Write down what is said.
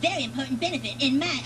very important benefit in my